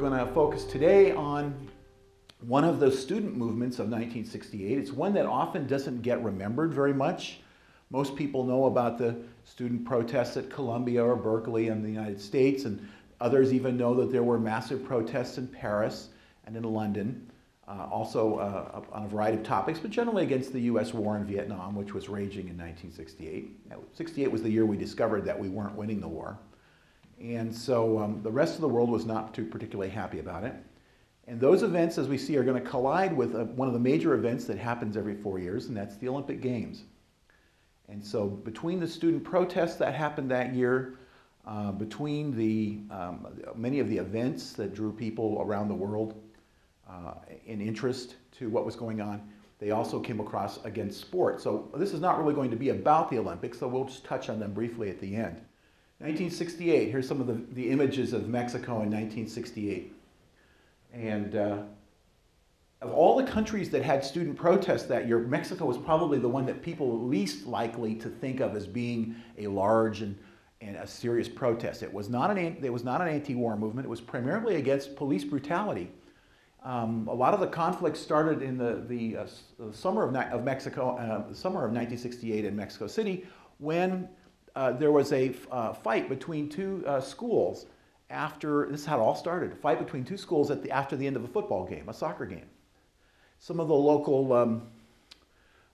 going to focus today on one of the student movements of 1968. It's one that often doesn't get remembered very much. Most people know about the student protests at Columbia or Berkeley in the United States, and others even know that there were massive protests in Paris and in London, uh, also uh, on a variety of topics, but generally against the US war in Vietnam, which was raging in 1968. 68 was the year we discovered that we weren't winning the war. And so um, the rest of the world was not too particularly happy about it. And those events, as we see, are going to collide with uh, one of the major events that happens every four years, and that's the Olympic Games. And so between the student protests that happened that year, uh, between the um, many of the events that drew people around the world uh, in interest to what was going on, they also came across against sport. So this is not really going to be about the Olympics, so we'll just touch on them briefly at the end. 1968, here's some of the, the images of Mexico in 1968. And uh, of all the countries that had student protests that year, Mexico was probably the one that people least likely to think of as being a large and, and a serious protest. It was not an, it was not an anti-war movement. It was primarily against police brutality. Um, a lot of the conflicts started in the, the, uh, the summer of, of Mexico, uh, summer of 1968 in Mexico City, when uh, there was a uh, fight between two uh, schools after, this is how it all started, a fight between two schools at the, after the end of a football game, a soccer game. Some of the local um,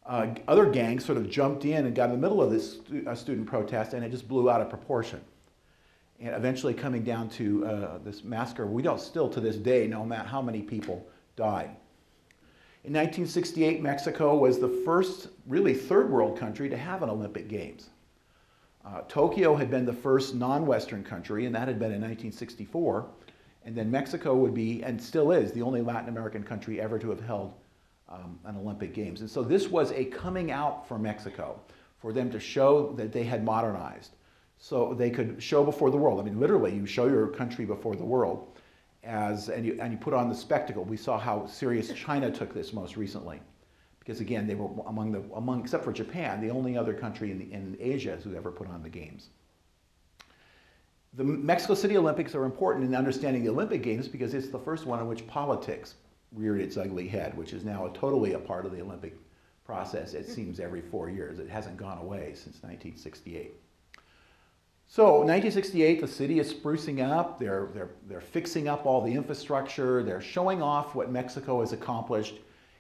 uh, other gangs sort of jumped in and got in the middle of this stu student protest and it just blew out of proportion. And eventually coming down to uh, this massacre, we don't still to this day know how many people died. In 1968, Mexico was the first, really third world country to have an Olympic Games. Uh, Tokyo had been the first non-Western country, and that had been in 1964. And then Mexico would be, and still is, the only Latin American country ever to have held um, an Olympic Games. And so this was a coming out for Mexico, for them to show that they had modernized. So they could show before the world. I mean, literally, you show your country before the world, as, and, you, and you put on the spectacle. We saw how serious China took this most recently because again, they were among the, among, except for Japan, the only other country in, the, in Asia who ever put on the games. The Mexico City Olympics are important in understanding the Olympic Games because it's the first one in which politics reared its ugly head, which is now a totally a part of the Olympic process, it seems, every four years. It hasn't gone away since 1968. So 1968, the city is sprucing up. They're, they're, they're fixing up all the infrastructure. They're showing off what Mexico has accomplished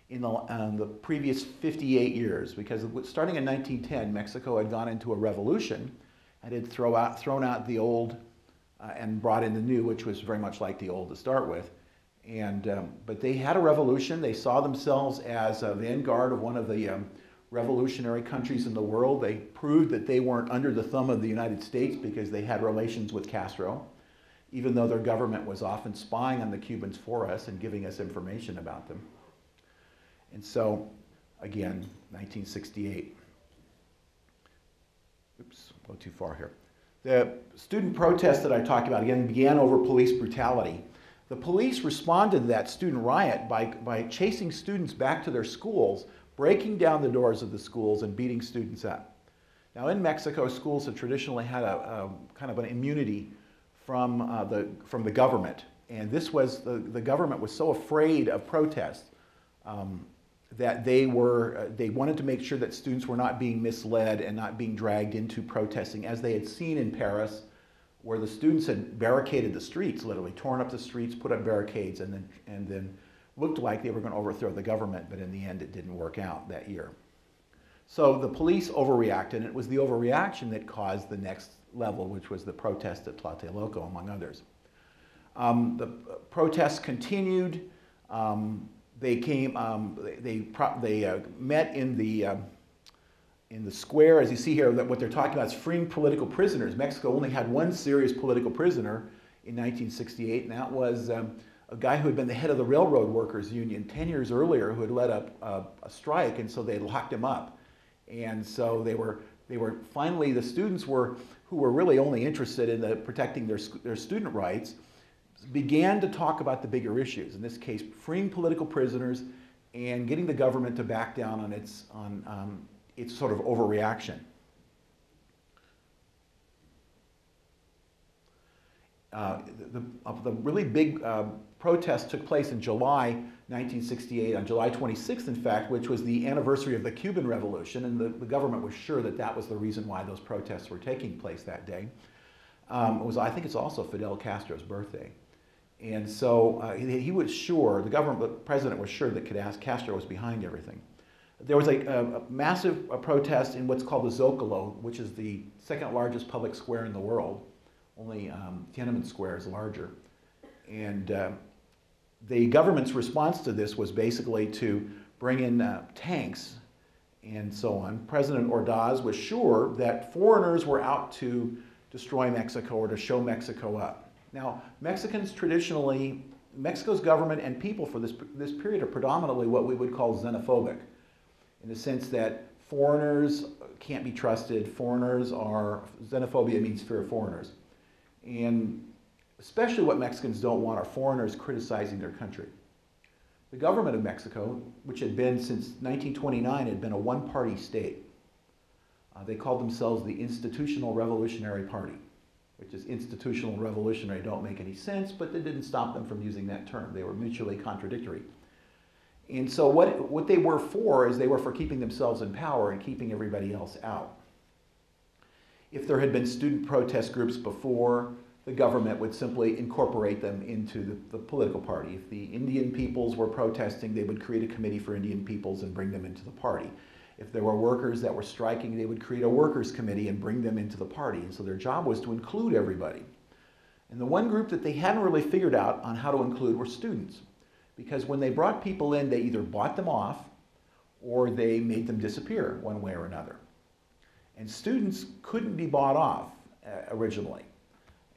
in the, um, the previous 58 years because starting in 1910, Mexico had gone into a revolution and had throw out, thrown out the old uh, and brought in the new, which was very much like the old to start with. And, um, but they had a revolution. They saw themselves as a vanguard of one of the um, revolutionary countries in the world. They proved that they weren't under the thumb of the United States because they had relations with Castro, even though their government was often spying on the Cubans for us and giving us information about them. And so, again, 1968. Oops, go too far here. The student protest that I talked about, again, began over police brutality. The police responded to that student riot by, by chasing students back to their schools, breaking down the doors of the schools and beating students up. Now in Mexico, schools have traditionally had a, a kind of an immunity from, uh, the, from the government. And this was, the, the government was so afraid of protests um, that they were, uh, they wanted to make sure that students were not being misled and not being dragged into protesting as they had seen in Paris where the students had barricaded the streets, literally torn up the streets, put up barricades, and then, and then looked like they were going to overthrow the government, but in the end it didn't work out that year. So the police overreacted, and it was the overreaction that caused the next level, which was the protest at Tlatelolco, among others. Um, the protests continued. Um, they came, um, they, they, they uh, met in the, um, in the square, as you see here, that what they're talking about is freeing political prisoners. Mexico only had one serious political prisoner in 1968, and that was um, a guy who had been the head of the Railroad Workers Union 10 years earlier who had led a, a, a strike, and so they locked him up. And so they were, they were finally, the students were, who were really only interested in the, protecting their, their student rights, began to talk about the bigger issues, in this case, freeing political prisoners and getting the government to back down on its, on, um, its sort of overreaction. Uh, the, the, really big uh, protest took place in July 1968, on July 26th, in fact, which was the anniversary of the Cuban Revolution, and the, the government was sure that that was the reason why those protests were taking place that day. Um, it was, I think it's also Fidel Castro's birthday. And so uh, he, he, was sure, the government, the president was sure that Castro was behind everything. There was a, a, a massive a protest in what's called the Zocalo, which is the second largest public square in the world. Only um, Tiananmen Square is larger. And uh, the government's response to this was basically to bring in uh, tanks and so on. President Ordaz was sure that foreigners were out to destroy Mexico or to show Mexico up. Now, Mexicans traditionally, Mexico's government and people for this, this period are predominantly what we would call xenophobic, in the sense that foreigners can't be trusted, foreigners are, xenophobia means fear of foreigners. And especially what Mexicans don't want are foreigners criticizing their country. The government of Mexico, which had been since 1929, had been a one-party state. Uh, they called themselves the Institutional Revolutionary Party, which is institutional revolutionary don't make any sense, but that didn't stop them from using that term. They were mutually contradictory. And so what, what they were for is they were for keeping themselves in power and keeping everybody else out. If there had been student protest groups before, the government would simply incorporate them into the, the, political party. If the Indian peoples were protesting, they would create a committee for Indian peoples and bring them into the party. If there were workers that were striking, they would create a workers' committee and bring them into the party. And so their job was to include everybody. And the one group that they hadn't really figured out on how to include were students. Because when they brought people in, they either bought them off or they made them disappear one way or another. And students couldn't be bought off uh, originally.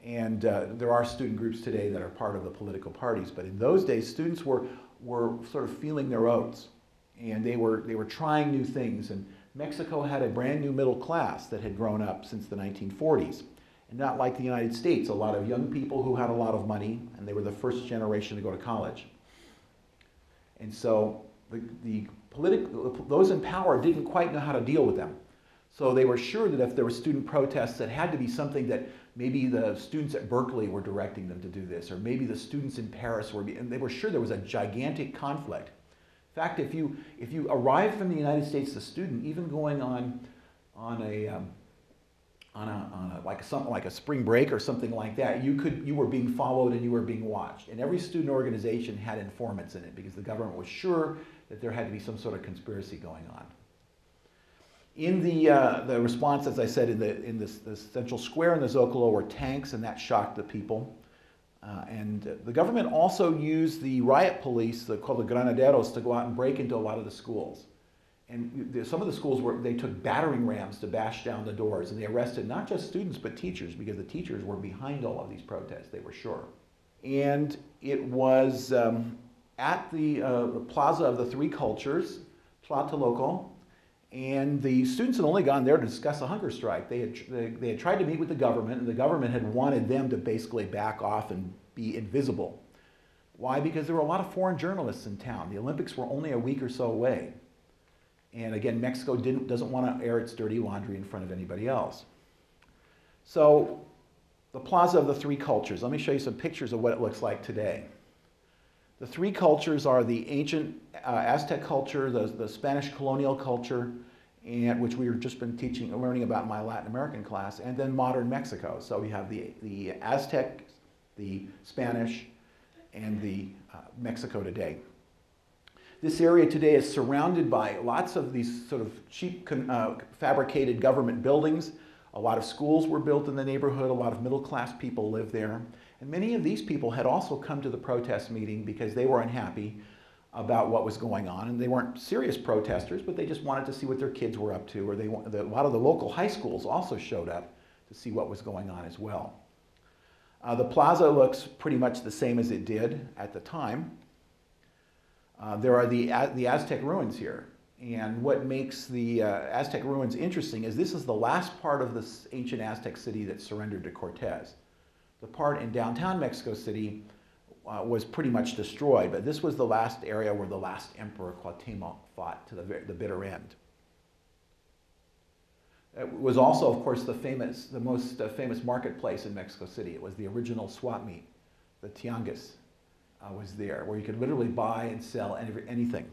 And uh, there are student groups today that are part of the political parties, but in those days, students were, were sort of feeling their oats, and they were, they were trying new things. And Mexico had a brand new middle class that had grown up since the 1940s. And not like the United States, a lot of young people who had a lot of money, and they were the first generation to go to college. And so the, the politi- those in power didn't quite know how to deal with them. So they were sure that if there were student protests, it had to be something that maybe the students at Berkeley were directing them to do this, or maybe the students in Paris were, and they were sure there was a gigantic conflict. In fact, if you, if you arrive from the United States as a student, even going on, on a, um, on a, on a, like something like a spring break or something like that, you could you were being followed and you were being watched. And every student organization had informants in it because the government was sure that there had to be some sort of conspiracy going on. In the, uh, the response, as I said, in, the, in this, the central square in the Zocalo were tanks, and that shocked the people. Uh, and the government also used the riot police, the, called the granaderos, to go out and break into a lot of the schools. And some of the schools were, they took battering rams to bash down the doors, and they arrested not just students, but teachers, because the teachers were behind all of these protests, they were sure. And it was um, at the, uh, Plaza of the Three Cultures, Tlatelolco, and the students had only gone there to discuss a hunger strike. They had, they, had tried to meet with the government, and the government had wanted them to basically back off and be invisible. Why? Because there were a lot of foreign journalists in town. The Olympics were only a week or so away. And again, Mexico didn't, doesn't want to air its dirty laundry in front of anybody else. So, the Plaza of the Three Cultures. Let me show you some pictures of what it looks like today. The three cultures are the ancient uh, Aztec culture, the, the Spanish colonial culture, and which we've just been teaching, learning about in my Latin American class, and then modern Mexico. So we have the, the Aztec, the Spanish, and the uh, Mexico today. This area today is surrounded by lots of these sort of cheap uh, fabricated government buildings. A lot of schools were built in the neighborhood. A lot of middle class people live there. And many of these people had also come to the protest meeting because they were unhappy about what was going on. And they weren't serious protesters, but they just wanted to see what their kids were up to. Or they, a lot of the local high schools also showed up to see what was going on as well. Uh, the plaza looks pretty much the same as it did at the time. Uh, there are the, the Aztec ruins here. And what makes the uh, Aztec ruins interesting is this is the last part of this ancient Aztec city that surrendered to Cortez. The part in downtown Mexico City uh, was pretty much destroyed, but this was the last area where the last emperor Cuauhtemoc fought to the, the bitter end. It was also, of course, the famous, the most uh, famous marketplace in Mexico City. It was the original swap meet, the Tianguis uh, was there, where you could literally buy and sell any, anything.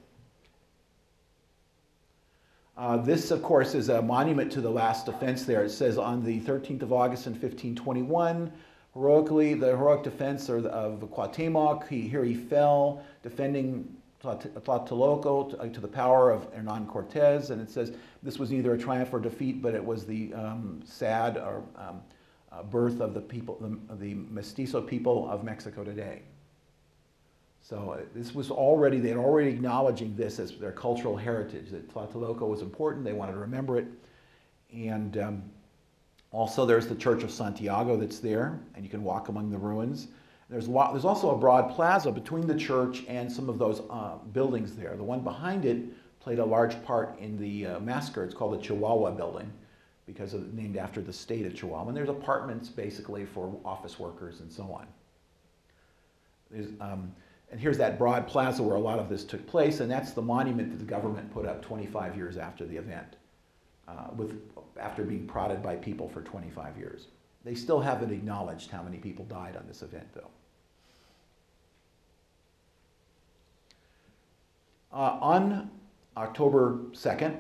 Uh, this, of course, is a monument to the last defense there. It says on the 13th of August in 1521, heroically, the heroic defense of, Cuauhtemoc, he, here he fell, defending Tlatelolco to, uh, to, the power of Hernan Cortez. And it says this was neither a triumph or defeat, but it was the um, sad or, um, uh, birth of the people, the, the mestizo people of Mexico today. So uh, this was already, they're already acknowledging this as their cultural heritage, that Tlatelolco was important, they wanted to remember it. And um, also there's the Church of Santiago that's there, and you can walk among the ruins. There's, there's also a broad plaza between the church and some of those uh, buildings there. The one behind it played a large part in the uh, massacre. It's called the Chihuahua Building because of, named after the state of Chihuahua. And there's apartments basically for office workers and so on. Um, and here's that broad plaza where a lot of this took place, and that's the monument that the government put up 25 years after the event, uh, with, after being prodded by people for 25 years. They still haven't acknowledged how many people died on this event, though. Uh, on October 2nd,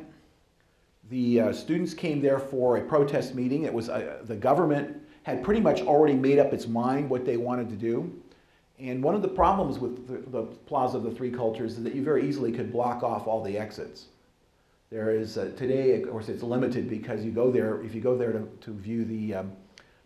the uh, students came there for a protest meeting. It was uh, the government had pretty much already made up its mind what they wanted to do. And one of the problems with the, the, Plaza of the Three Cultures is that you very easily could block off all the exits. There is, today, of course, it's limited because you go there, if you go there to, to, view, the, um,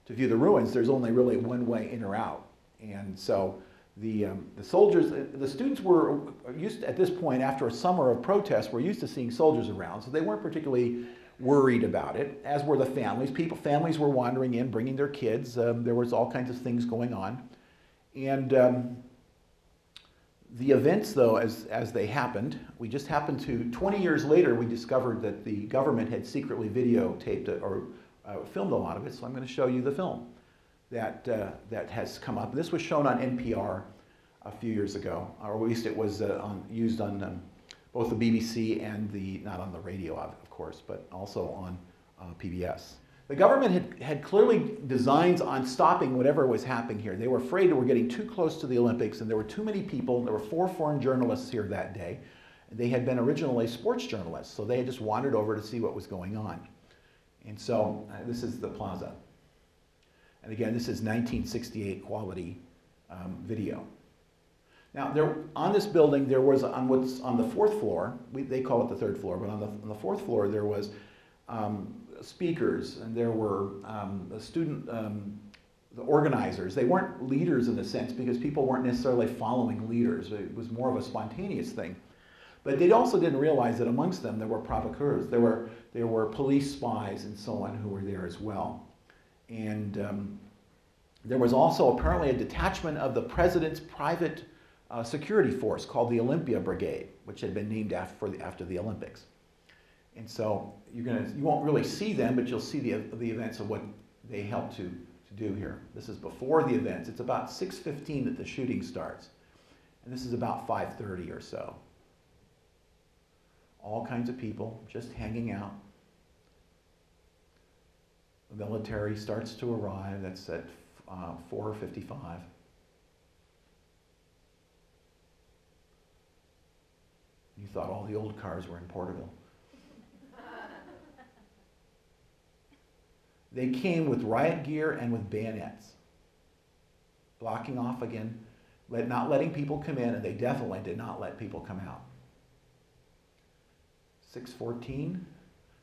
to view the ruins, there's only really one way in or out. And so the, um, the soldiers, uh, the students were used, at this point, after a summer of protests, were used to seeing soldiers around, so they weren't particularly worried about it, as were the families. People, families were wandering in, bringing their kids. Um, there was all kinds of things going on. And um, the events, though, as, as they happened, we just happened to, 20 years later, we discovered that the government had secretly videotaped it or uh, filmed a lot of it, so I'm going to show you the film that, uh, that has come up. This was shown on NPR a few years ago, or at least it was uh, on, used on um, both the BBC and the, not on the radio, of course, but also on uh, PBS. The government had, had clearly designs on stopping whatever was happening here. They were afraid that we're getting too close to the Olympics, and there were too many people. There were four foreign journalists here that day. They had been originally sports journalists, so they had just wandered over to see what was going on. And so uh, this is the plaza. And again, this is 1968 quality um, video. Now, there, on this building, there was, on what's on the fourth floor, we, they call it the third floor, but on the, on the fourth floor, there was um, speakers and there were um, student um, the organizers. They weren't leaders in a sense because people weren't necessarily following leaders. It was more of a spontaneous thing. But they also didn't realize that amongst them there were provocateurs. There were, there were police spies and so on who were there as well. And um, there was also apparently a detachment of the president's private uh, security force called the Olympia Brigade, which had been named after the, after the Olympics. And so you're gonna, you won't really see them, but you'll see the, the events of what they help to, to do here. This is before the events. It's about 6.15 that the shooting starts. And this is about 5.30 or so. All kinds of people just hanging out. The military starts to arrive. That's at uh, 4.55. You thought all the old cars were in Porterville. They came with riot gear and with bayonets, blocking off again, let, not letting people come in, and they definitely did not let people come out. 614,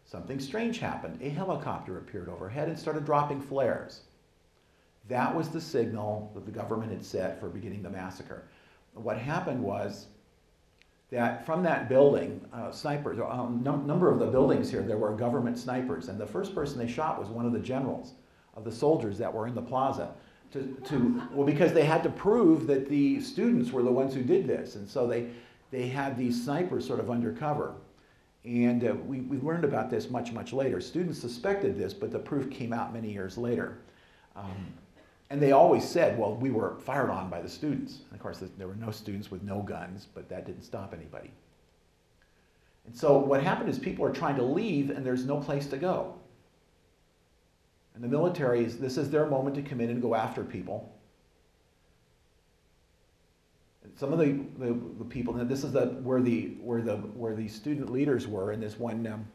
something strange happened. A helicopter appeared overhead and started dropping flares. That was the signal that the government had set for beginning the massacre. What happened was that from that building, uh, snipers, a um, num number of the buildings here, there were government snipers. And the first person they shot was one of the generals of the soldiers that were in the plaza. To, to, well, because they had to prove that the students were the ones who did this. And so they, they had these snipers sort of undercover. And uh, we, we learned about this much, much later. Students suspected this, but the proof came out many years later. Um, and they always said, well, we were fired on by the students. And of course, there were no students with no guns, but that didn't stop anybody. And so what happened is people are trying to leave and there's no place to go. And the military, is, this is their moment to come in and go after people. some of the, the, the people, this is the, where, the, where, the, where the student leaders were in this one um,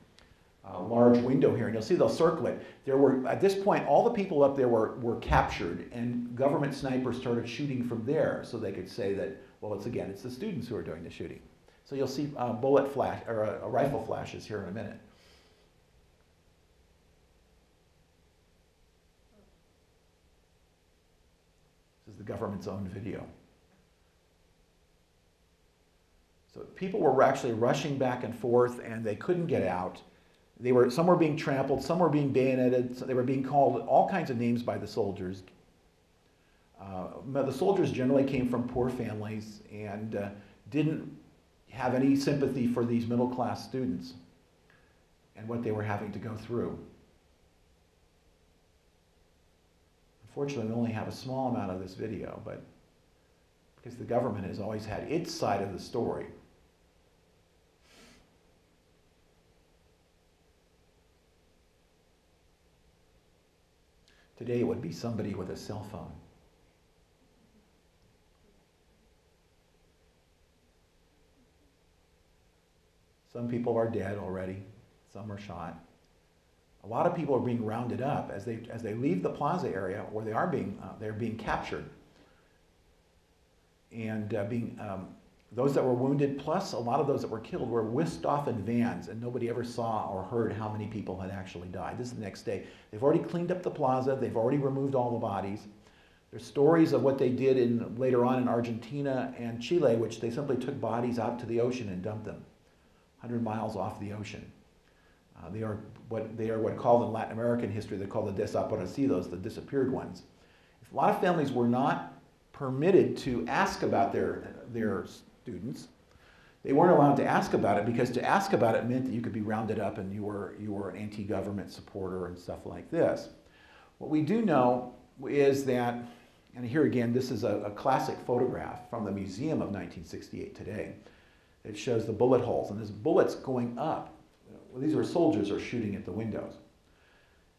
uh, large window here, and you'll see they'll circle it. There were, at this point, all the people up there were, were captured, and government snipers started shooting from there so they could say that, well, it's again, it's the students who are doing the shooting. So you'll see uh, bullet flash, or uh, rifle flashes here in a minute. This is the government's own video. So people were actually rushing back and forth and they couldn't get out. They were, some were being trampled, some were being bayoneted, so they were being called all kinds of names by the soldiers. Uh, the soldiers generally came from poor families and uh, didn't have any sympathy for these middle class students and what they were having to go through. Unfortunately, we only have a small amount of this video, but because the government has always had its side of the story. Today it would be somebody with a cell phone. Some people are dead already, some are shot. A lot of people are being rounded up as they, as they leave the plaza area where they are being, uh, they're being captured. And uh, being, um, those that were wounded, plus a lot of those that were killed, were whisked off in vans, and nobody ever saw or heard how many people had actually died. This is the next day. They've already cleaned up the plaza. They've already removed all the bodies. There's stories of what they did in, later on in Argentina and Chile, which they simply took bodies out to the ocean and dumped them, 100 miles off the ocean. Uh, they are what they are what called in Latin American history they're called the desaparecidos, the disappeared ones. A lot of families were not permitted to ask about their their students. They weren't allowed to ask about it because to ask about it meant that you could be rounded up and you were you were an anti-government supporter and stuff like this. What we do know is that, and here again, this is a, a classic photograph from the Museum of 1968 today. It shows the bullet holes, and there's bullets going up well, these were soldiers are shooting at the windows.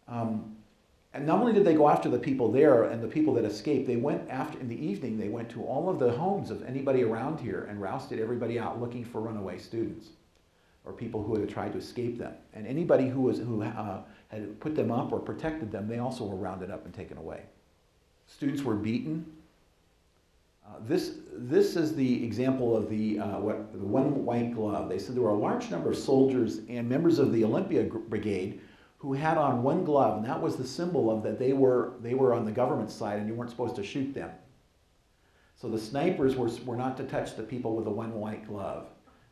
Um, and not only did they go after the people there and the people that escaped, they went after, in the evening, they went to all of the homes of anybody around here and rousted everybody out looking for runaway students or people who had tried to escape them. And anybody who, was, who uh, had put them up or protected them, they also were rounded up and taken away. Students were beaten, uh, this, this is the example of the, uh, what, the one white glove. They said there were a large number of soldiers and members of the Olympia Brigade who had on one glove, and that was the symbol of that they were, they were on the government side and you weren't supposed to shoot them. So the snipers were, were not to touch the people with the one white glove.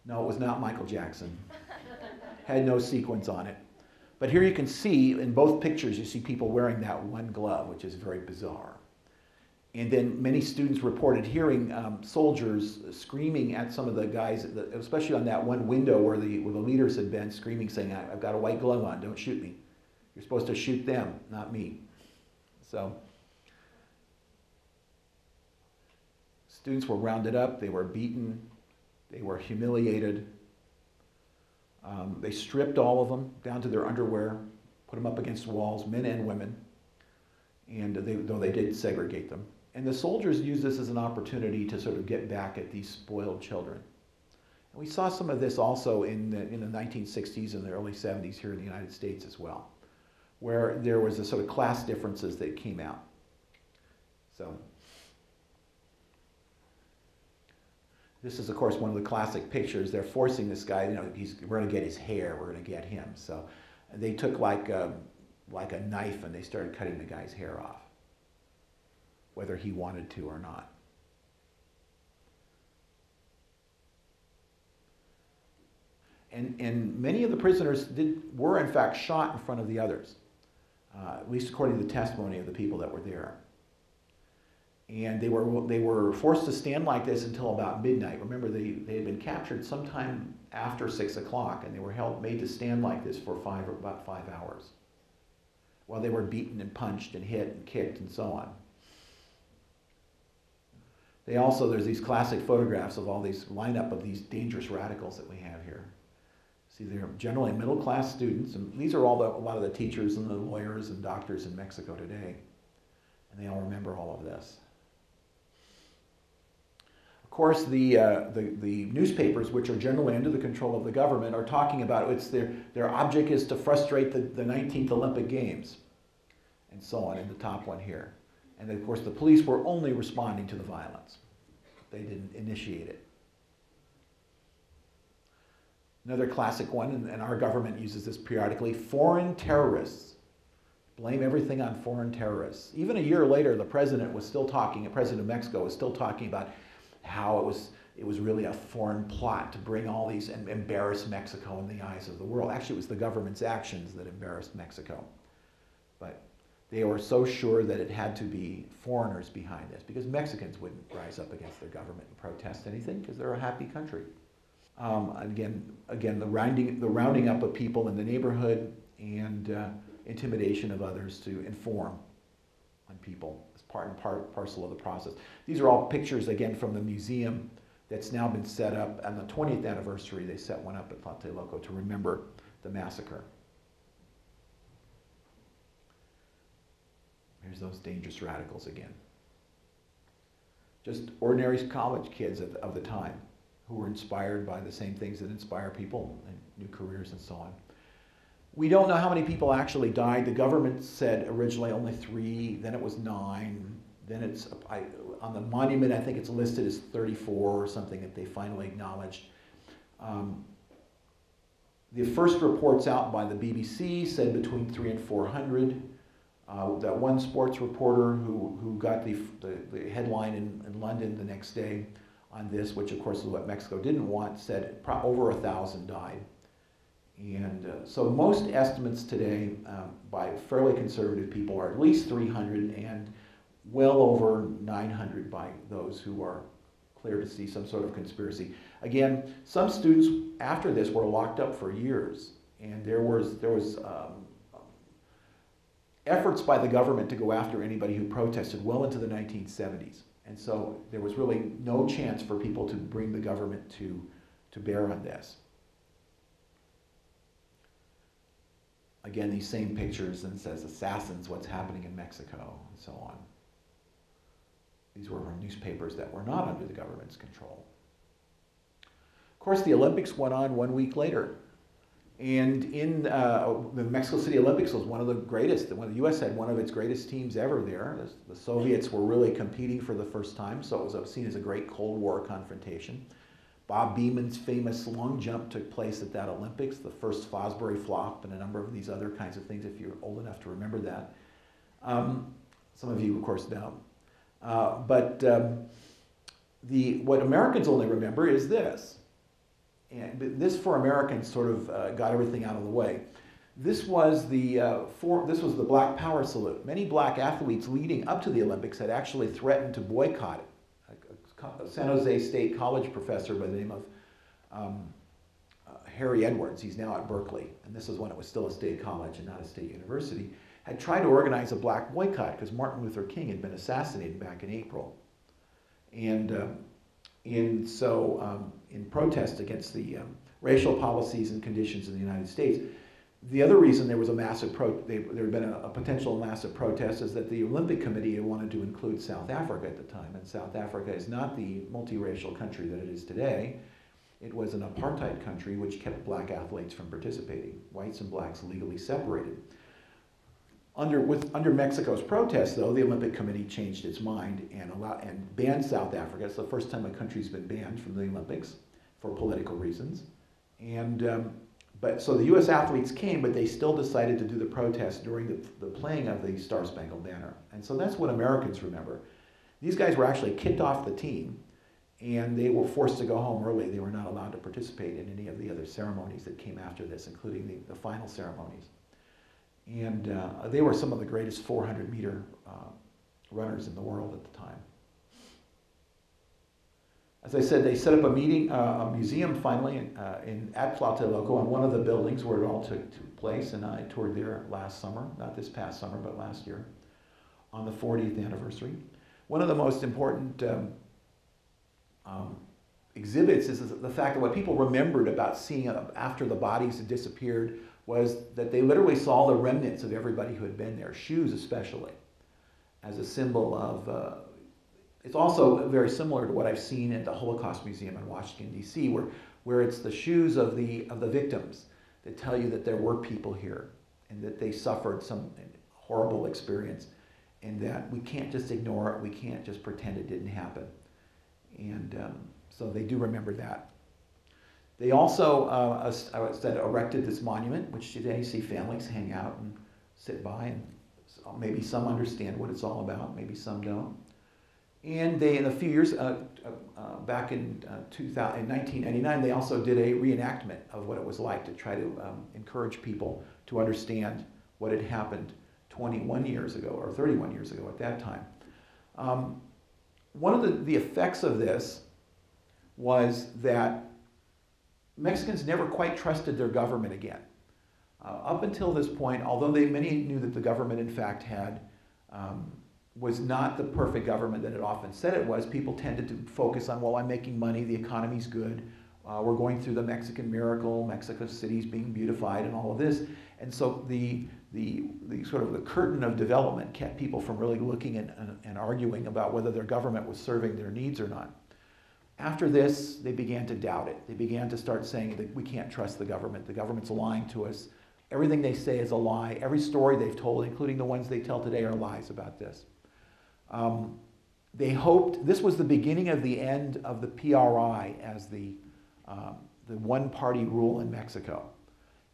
No, it was not Michael Jackson. had no sequence on it. But here you can see in both pictures, you see people wearing that one glove, which is very bizarre. And then many students reported hearing um, soldiers screaming at some of the guys, especially on that one window where the, where the leaders had been, screaming, saying, I've got a white glove on, don't shoot me. You're supposed to shoot them, not me. So, students were rounded up, they were beaten, they were humiliated. Um, they stripped all of them down to their underwear, put them up against walls, men and women, and they, though they did segregate them. And the soldiers used this as an opportunity to sort of get back at these spoiled children. And we saw some of this also in the, in the 1960s and the early 70s here in the United States as well, where there was a sort of class differences that came out. So this is, of course, one of the classic pictures. They're forcing this guy, you know, he's, we're going to get his hair, we're going to get him. So they took like a, like a knife and they started cutting the guy's hair off whether he wanted to or not. And, and many of the prisoners did, were, in fact, shot in front of the others, uh, at least according to the testimony of the people that were there. And they were, they were forced to stand like this until about midnight. Remember, they, they had been captured sometime after 6 o'clock, and they were held, made to stand like this for five, about five hours while they were beaten and punched and hit and kicked and so on. They also, there's these classic photographs of all these lineup of these dangerous radicals that we have here. See, they're generally middle-class students, and these are all the, a lot of the teachers and the lawyers and doctors in Mexico today. And they all remember all of this. Of course, the, uh, the, the newspapers, which are generally under the control of the government, are talking about it's their, their object is to frustrate the, the 19th Olympic Games, and so on in the top one here. And of course, the police were only responding to the violence. They didn't initiate it. Another classic one, and, our government uses this periodically foreign terrorists. Blame everything on foreign terrorists. Even a year later, the president was still talking, the president of Mexico was still talking about how it was, it was really a foreign plot to bring all these and embarrass Mexico in the eyes of the world. Actually, it was the government's actions that embarrassed Mexico. But they were so sure that it had to be foreigners behind this because Mexicans wouldn't rise up against their government and protest anything because they're a happy country. Um, again, again, the rounding, the rounding up of people in the neighborhood and uh, intimidation of others to inform on people as part and part parcel of the process. These are all pictures again from the museum that's now been set up on the 20th anniversary. They set one up at Tlatelolco to remember the massacre. Here's those dangerous radicals again. Just ordinary college kids of the time who were inspired by the same things that inspire people and new careers and so on. We don't know how many people actually died. The government said originally only three, then it was nine, then it's, I, on the monument, I think it's listed as 34 or something that they finally acknowledged. Um, the first reports out by the BBC said between three and 400. Uh, that one sports reporter who, who got the, the, the headline in, in London the next day on this, which of course is what Mexico didn't want, said over a thousand died. And uh, so most estimates today um, by fairly conservative people are at least 300 and well over 900 by those who are clear to see some sort of conspiracy. Again, some students after this were locked up for years, and there was there was um, efforts by the government to go after anybody who protested well into the 1970s. And so there was really no chance for people to bring the government to, to bear on this. Again, these same pictures and says assassins, what's happening in Mexico, and so on. These were from newspapers that were not under the government's control. Of course, the Olympics went on one week later. And in uh, the Mexico City Olympics was one of the greatest. When the U.S. had one of its greatest teams ever there. The, the Soviets were really competing for the first time, so it was seen as a great Cold War confrontation. Bob Beamon's famous long jump took place at that Olympics, the first Fosbury flop, and a number of these other kinds of things, if you're old enough to remember that. Um, some of you, of course, don't. Uh, but um, the, what Americans only remember is this and this for Americans sort of uh, got everything out of the way. This was the uh, for, this was the Black Power salute. Many black athletes leading up to the Olympics had actually threatened to boycott it. A, San Jose State College professor by the name of um, uh, Harry Edwards, he's now at Berkeley, and this is when it was still a state college and not a state university, had tried to organize a black boycott because Martin Luther King had been assassinated back in April. And um, and so, um, in protest against the um, racial policies and conditions in the United States, the other reason there was a massive pro- they, there had been a, a, potential massive protest is that the Olympic Committee wanted to include South Africa at the time, and South Africa is not the multiracial country that it is today. It was an apartheid country which kept black athletes from participating, whites and blacks legally separated. Under, with, under Mexico's protest, though, the Olympic Committee changed its mind and, allowed, and banned South Africa. It's the first time a country's been banned from the Olympics for political reasons. And, um, but, so the U.S. athletes came, but they still decided to do the protest during the, the playing of the Star Spangled Banner. And so that's what Americans remember. These guys were actually kicked off the team, and they were forced to go home early. They were not allowed to participate in any of the other ceremonies that came after this, including the, the final ceremonies. And uh, they were some of the greatest 400 meter uh, runners in the world at the time. As I said, they set up a meeting, uh, a museum finally in, uh, in, at Tlatelolco in one of the buildings where it all took, took place. And I toured there last summer, not this past summer, but last year, on the 40th anniversary. One of the most important um, um, exhibits is the fact that what people remembered about seeing uh, after the bodies had disappeared was that they literally saw the remnants of everybody who had been there, shoes especially, as a symbol of. Uh, it's also very similar to what I've seen at the Holocaust Museum in Washington D.C., where where it's the shoes of the of the victims that tell you that there were people here and that they suffered some horrible experience, and that we can't just ignore it. We can't just pretend it didn't happen, and um, so they do remember that. They also, uh, I said, erected this monument, which today you see families hang out and sit by, and maybe some understand what it's all about, maybe some don't. And they, in a few years, uh, uh, uh back in, uh, 2000, in 1999, they also did a reenactment of what it was like to try to um, encourage people to understand what had happened 21 years ago, or 31 years ago at that time. Um, one of the, the effects of this was that Mexicans never quite trusted their government again. Uh, up until this point, although they, many knew that the government, in fact, had um, was not the perfect government that it often said it was, people tended to focus on, well, I'm making money, the economy's good, uh, we're going through the Mexican miracle, Mexico City's being beautified, and all of this. And so the, the, the sort of the curtain of development kept people from really looking and, and, and arguing about whether their government was serving their needs or not. After this, they began to doubt it. They began to start saying that we can't trust the government. The government's lying to us. Everything they say is a lie. Every story they've told, including the ones they tell today, are lies about this. Um, they hoped this was the beginning of the end of the PRI as the, um, the one party rule in Mexico.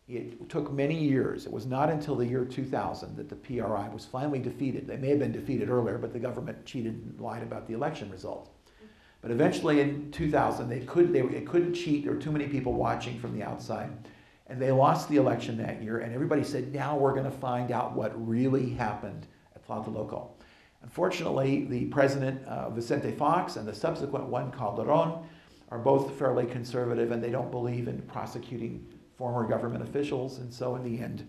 It took many years. It was not until the year 2000 that the PRI was finally defeated. They may have been defeated earlier, but the government cheated and lied about the election results. But eventually in 2000, they, could, they, they couldn't cheat. There were too many people watching from the outside. And they lost the election that year. And everybody said, now we're going to find out what really happened at Tlatelolco. Unfortunately, the president, uh, Vicente Fox, and the subsequent one, Calderon, are both fairly conservative and they don't believe in prosecuting former government officials. And so, in the end,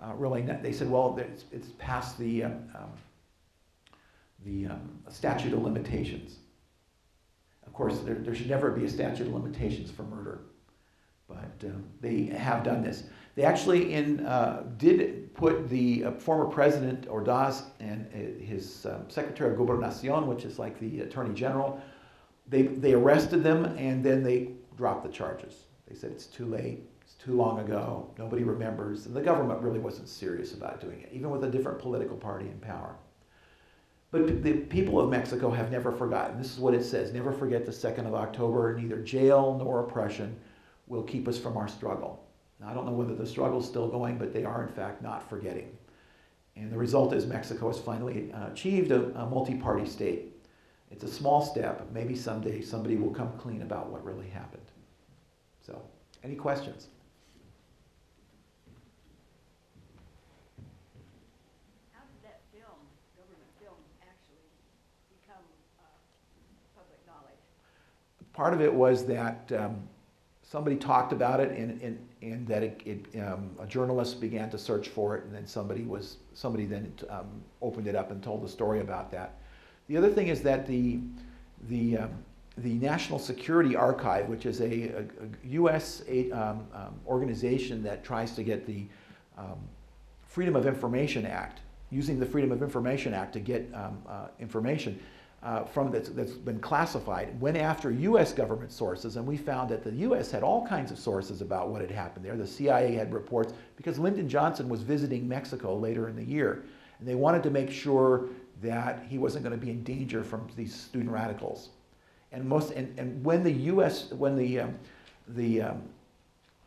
uh, really, they said, well, it's, it's past the, um, um, the um, statute of limitations. Of course, there, there should never be a statute of limitations for murder, but um, they have done this. They actually in, uh, did put the uh, former president Ordaz and uh, his um, secretary of Gobernacion, which is like the attorney general, they, they arrested them and then they dropped the charges. They said it's too late, it's too long ago, nobody remembers. And the government really wasn't serious about doing it, even with a different political party in power. But the people of Mexico have never forgotten. This is what it says never forget the 2nd of October. Neither jail nor oppression will keep us from our struggle. Now, I don't know whether the struggle is still going, but they are, in fact, not forgetting. And the result is Mexico has finally uh, achieved a, a multi party state. It's a small step. Maybe someday somebody will come clean about what really happened. So, any questions? Part of it was that um, somebody talked about it and, and, and that it, it um, a journalist began to search for it and then somebody was somebody then um, opened it up and told the story about that. The other thing is that the, the, um, the National Security Archive, which is a, a, a U.S. Um, um, organization that tries to get the Freedom of Information Act, using the Freedom of Information Act to get uh, information, uh, from that's, that's been classified went after U.S. government sources, and we found that the U.S. had all kinds of sources about what had happened there. The CIA had reports because Lyndon Johnson was visiting Mexico later in the year, and they wanted to make sure that he wasn't going to be in danger from these student radicals. And most and, and when the U.S. when the um, the um,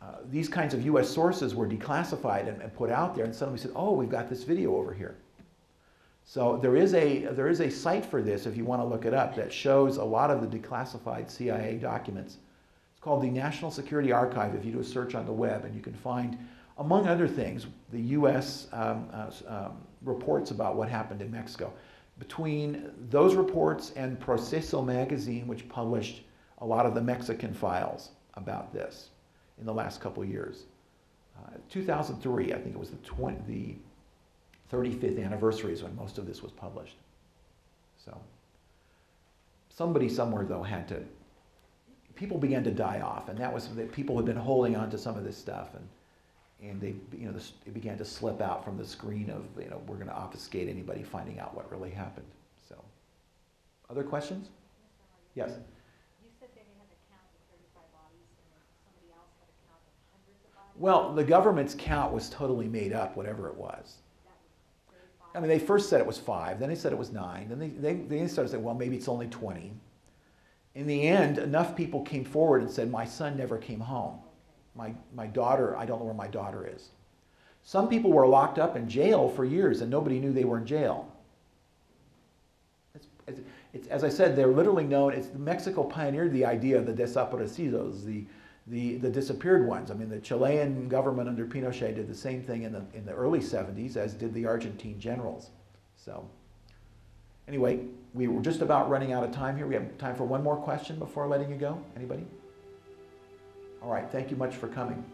uh, these kinds of U.S. sources were declassified and, and put out there, and suddenly we said, "Oh, we've got this video over here." So there is a there is a site for this if you want to look it up that shows a lot of the declassified CIA documents. It's called the National Security Archive. If you do a search on the web, and you can find, among other things, the U.S. Um, uh, um, reports about what happened in Mexico. Between those reports and Proceso magazine, which published a lot of the Mexican files about this in the last couple of years. Uh, 2003, I think it was the 20, the 35th anniversary is when most of this was published. So somebody somewhere, though, had to people began to die off, and that was that people had been holding on to some of this stuff, and and they, you know, this, it began to slip out from the screen of, you know, we're going to obfuscate anybody finding out what really happened. So, other questions? Yes. You said they had a count of thirty-five bodies, and then somebody else had a count of hundreds of bodies? Well, the government's count was totally made up, whatever it was. I mean, they first said it was five, then they said it was nine, then they, they, they started saying, well, maybe it's only 20. In the end, enough people came forward and said, my son never came home. My, my daughter, I don't know where my daughter is. Some people were locked up in jail for years and nobody knew they were in jail. It's, it's, it's, as I said, they're literally known, it's, Mexico pioneered the idea of the desaparecidos, the, the, the disappeared ones. I mean, the Chilean government under Pinochet did the same thing in the, in the early 70s, as did the Argentine generals. So, anyway, we were just about running out of time here. We have time for one more question before letting you go. Anybody? All right, thank you much for coming.